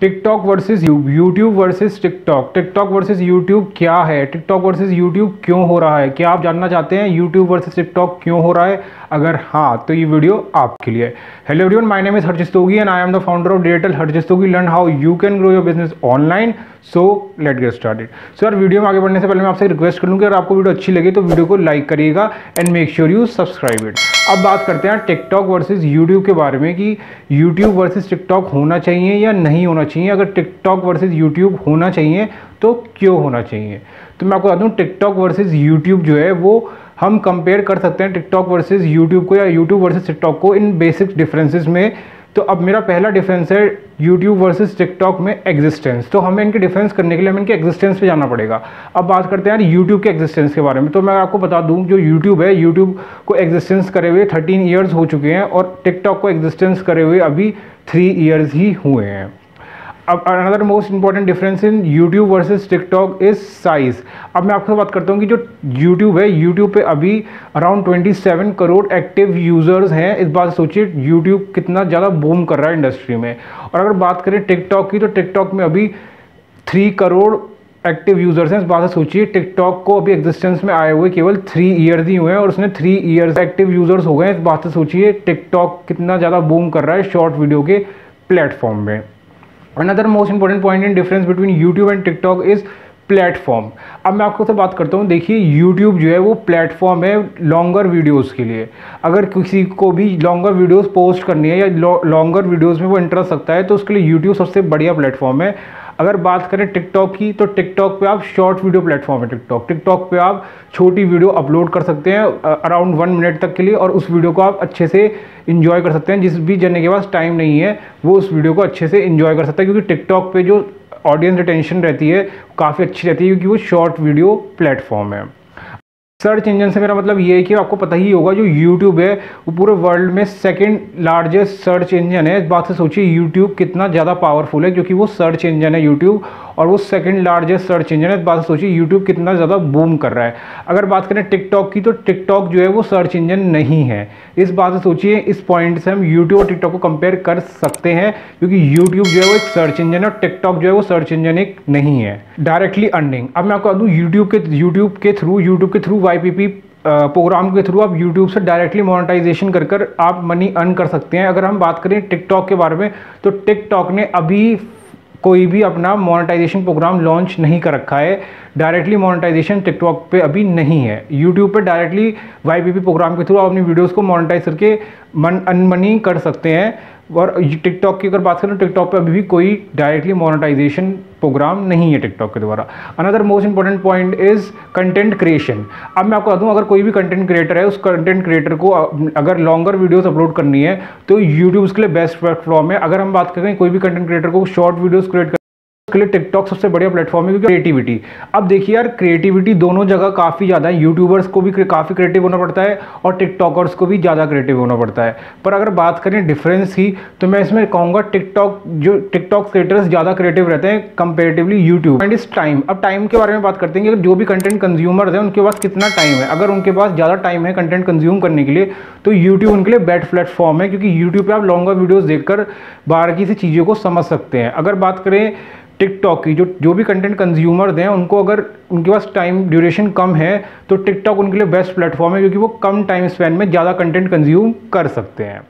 TikTok versus YouTube versus TikTok. TikTok versus YouTube क्या है? TikTok versus YouTube क्यों हो रहा है? क्या आप जानना चाहते हैं यूट्यूब वर्सेस टिकटॉक क्यों हो रहा है? अगर हाँ तो ये वीडियो आपके लिए hello everyone my name is Harjistogi and I am the founder of digital Harjistogi learn how you can grow your business online so let get started so यार, वीडियो में आगे बढ़ने से पहले मैं आपसे रिक्वेस्ट करूँगी अगर आपको वीडियो अच्छी लगी तो वीडियो को लाइक करिएगा and make sure you subscribe it अब बात करते हैं टिकटॉक वर्सेस यूट्यूब के बारे में कि यूट्यूब वर्सेस टिकटॉक होना चाहिए या नहीं होना चाहिए। अगर टिकटॉक वर्सेस यूट्यूब होना चाहिए तो क्यों होना चाहिए? तो मैं आपको बता दूँ, टिकटॉक वर्सेस यूट्यूब जो है, वो हम कंपेयर कर सकते हैं टिकटॉक वर्सेज़ यूट्यूब को या यूट्यूब वर्सेस टिकटॉक को इन बेसिक डिफरेंसेस में। तो अब मेरा पहला डिफरेंस है यूट्यूब वर्सेज टिकटॉक में एग्जिस्टेंस तो हमें इनके डिफरेंस करने के लिए हमें इनके एग्जिस्टेंस पे जाना पड़ेगा। अब बात करते हैं यार यूट्यूब के एग्जिस्टेंस के बारे में। तो मैं आपको बता दूँ, जो यूट्यूब है यूट्यूब को एग्जिस्टेंस करे हुए थर्टीन ईयर्स हो चुके हैं और टिकटॉक को एग्जिस्टेंस करे हुए अभी थ्री ईयर्स ही हुए हैं। Another most important difference in YouTube versus TikTok is size अब मैं आपसे बात करता हूँ कि जो यूट्यूब है यूट्यूब पे अभी अराउंड 27 करोड़ एक्टिव यूज़र्स हैं। इस बात सोचिए यूट्यूब कितना ज़्यादा बूम कर रहा है इंडस्ट्री में। और अगर बात करें टिकटॉक की तो टिकटॉक में अभी थ्री करोड़ एक्टिव यूज़र्स हैं। इस बात से सोचिए टिकटॉक को अभी एग्जिस्टेंस में आए हुए केवल थ्री ईयर्स ही हुए हैं और उसने थ्री ईयर्स एक्टिव यूज़र्स हो गए हैं। इस बात से सोचिए टिकटॉक कितना ज़्यादा बूम कर रहा है शॉर्ट वीडियो के प्लेटफॉर्म में। another most important point in difference between youtube and tiktok is platform. अब मैं आपको से बात करता हूँ, देखिए यूट्यूब जो है वो प्लेटफॉर्म है लॉन्गर वीडियोस के लिए। अगर किसी को भी लॉन्गर वीडियोस पोस्ट करनी है या लॉन्गर वीडियोस में वो इंटरेस्ट रखता है तो उसके लिए यूट्यूब सबसे बढ़िया प्लेटफॉर्म है। अगर बात करें टिकटॉक की तो टिकटॉक पे आप शॉर्ट वीडियो प्लेटफॉर्म है टिकटॉक टिकटॉक पे आप छोटी वीडियो अपलोड कर सकते हैं अराउंड वन मिनट तक के लिए और उस वीडियो को आप अच्छे से इन्जॉय कर सकते हैं। जिस भी जने के पास टाइम नहीं है, वो उस वीडियो को अच्छे से इन्जॉय कर सकता है, क्योंकि टिकटॉक पे जो ऑडियंस रिटेंशन रहती है, काफ़ी अच्छी रहती है, क्योंकि वो शॉर्ट वीडियो प्लेटफॉर्म है। सर्च इंजन से मेरा मतलब ये है कि आपको पता ही होगा, जो यूट्यूब है, वो पूरे वर्ल्ड में सेकेंड लार्जेस्ट सर्च इंजन है। इस बात से सोचिए यूट्यूब कितना ज़्यादा पावरफुल है, क्योंकि वो सर्च इंजन है यूट्यूब और वो सेकंड लार्जेस्ट सर्च इंजन है। बात सोचिए यूट्यूब कितना ज़्यादा बूम कर रहा है। अगर बात करें टिकटॉक की तो टिकटॉक जो है वो सर्च इंजन नहीं है। इस बात से सोचिए, इस पॉइंट से हम यूट्यूब और टिकटॉक को कंपेयर कर सकते हैं, क्योंकि यूट्यूब जो है वो एक सर्च इंजन है और टिकटॉक जो है वो सर्च इंजन एक नहीं है। डायरेक्टली अर्निंग अब मैं आपको दूँ यूट्यूब के यूट्यूब के थ्रू यूट्यूब के थ्रू वाई प्रोग्राम के थ्रू आप यूट्यूब से डायरेक्टली मोनेटाइजेशन कर कर आप मनी अर्न कर सकते हैं। अगर हम बात करें टिकटॉक के बारे में तो टिकटॉक ने अभी कोई भी अपना मोनेटाइजेशन प्रोग्राम लॉन्च नहीं कर रखा है। डायरेक्टली मोनेटाइजेशन टिकटॉक पे अभी नहीं है। यूट्यूब पे डायरेक्टली YBP प्रोग्राम के थ्रू आप अपनी वीडियोस को मोनेटाइज करके मन अनमनी कर सकते हैं। और टिकटॉक की अगर बात करें टिकटॉक पे अभी भी कोई डायरेक्टली मोनेटाइजेशन प्रोग्राम नहीं है टिकटॉक के द्वारा। Another most important point is content creation अब मैं आपको बता दूँ, अगर कोई भी कंटेंट क्रिएटर है, उस कंटेंट क्रिएटर को अगर लॉन्गर वीडियोस अपलोड करनी है तो यूट्यूब के लिए बेस्ट प्लेटफॉर्म है। अगर हम बात करें कोई भी कंटेंट क्रिएटर को शॉर्ट वीडियोज़ क्रिएट के लिए टिकटॉक सबसे बढ़िया प्लेटफॉर्म है क्योंकि क्रिएटिविटी अब देखिए यार क्रिएटिविटी दोनों जगह काफ़ी ज़्यादा है। यूट्यूबर्स को भी काफ़ी क्रिएटिव होना पड़ता है और टिकटॉकर्स को भी ज़्यादा क्रिएटिव होना पड़ता है। पर अगर बात करें डिफरेंस की तो मैं इसमें कहूँगा टिकटॉक जो टिकटॉक क्रिएटर्स ज़्यादा क्रिएटिव रहते हैं कंपेरेटिवली यूट्यूब एंड इस टाइम अब टाइम के बारे में बात करते हैं कि जो भी कंटेंट कंज्यूमर्स हैं, उनके पास कितना टाइम है? अगर उनके पास ज़्यादा टाइम है कंटेंट कंज्यूम करने के लिए तो यूट्यूब उनके लिए बेस्ट प्लेटफॉर्म है, क्योंकि यूट्यूब पर आप लॉन्गर वीडियोज़ देखकर बाहर की सी चीज़ों को समझ सकते हैं। अगर बात करें टिकटॉक की, जो जो भी कंटेंट कंज्यूमर्स हैं, उनको अगर उनके पास टाइम ड्यूरेशन कम है तो टिकटॉक उनके लिए बेस्ट प्लेटफॉर्म है, क्योंकि वो कम टाइम स्पेन में ज़्यादा कंटेंट कंज्यूम कर सकते हैं।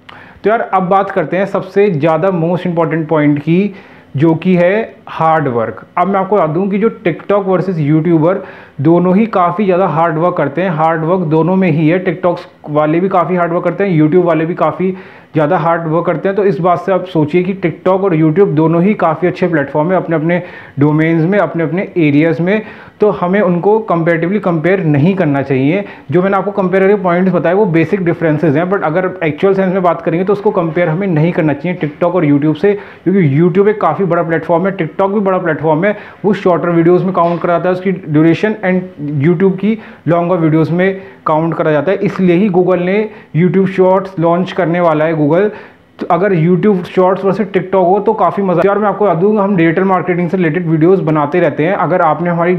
तो यार, अब बात करते हैं सबसे ज़्यादा मोस्ट इंपॉर्टेंट पॉइंट की, जो कि है हार्ड वर्क अब मैं आपको बता दूँ कि जो टिकटॉक वर्सेस यूट्यूबर दोनों ही काफ़ी ज़्यादा हार्ड वर्क करते हैं। हार्ड वर्क दोनों में ही है। टिकटॉक वाले भी काफ़ी हार्ड वर्क करते हैं यूट्यूब वाले भी काफ़ी ज़्यादा हार्ड वर्क करते हैं तो इस बात से आप सोचिए कि टिकटॉक और यूट्यूब दोनों ही काफ़ी अच्छे प्लेटफॉर्म है अपने अपने डोमेन्स में, अपने अपने एरियाज़ में तो हमें उनको कंपेरेटिवली कंपेयर नहीं करना चाहिए। जो मैंने आपको कंपेयर पॉइंट्स बताए, वो बेसिक डिफरेंसेज हैं बट अगर एक्चुअल सेंस में बात करेंगे तो उसको कंपेयर हमें नहीं करना चाहिए टिकटॉक और यूट्यूब से, क्योंकि यूट्यूब एक काफ़ी बड़ा प्लेटफॉर्म है टिकटॉक भी बड़ा प्लेटफॉर्म है, वो शॉर्टर वीडियोज़ में काउंट कराता है, उसकी ड्यूरेशन एंड यूट्यूब की लॉन्गर वीडियोज़ में काउंट करा जाता है। इसलिए ही गूगल ने यूट्यूब शॉर्ट्स लॉन्च करने वाला है गूगल तो अगर यूट्यूब शॉर्ट्स वैसे टिकटॉक हो तो काफ़ी मज़ा यार मैं आपको बता दूँ हम डिजिटल मार्केटिंग से रिलेटेड वीडियोस बनाते रहते हैं। अगर आपने हमारी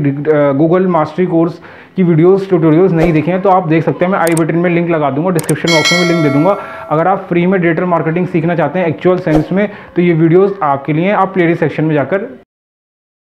गूगल मास्टरी कोर्स की वीडियोस ट्यूटोरियल्स नहीं देखे हैं तो आप देख सकते हैं। मैं आई बटन में लिंक लगा दूँगा डिस्क्रिप्शन बॉक्स में लिंक दे दूँगा। अगर आप फ्री में डिजिटल मार्केटिंग सीखना चाहते हैं एक्चुअल सेंस में तो ये वीडियोज़ आपके लिए, आप प्लेलिस्ट सेक्शन में जाकर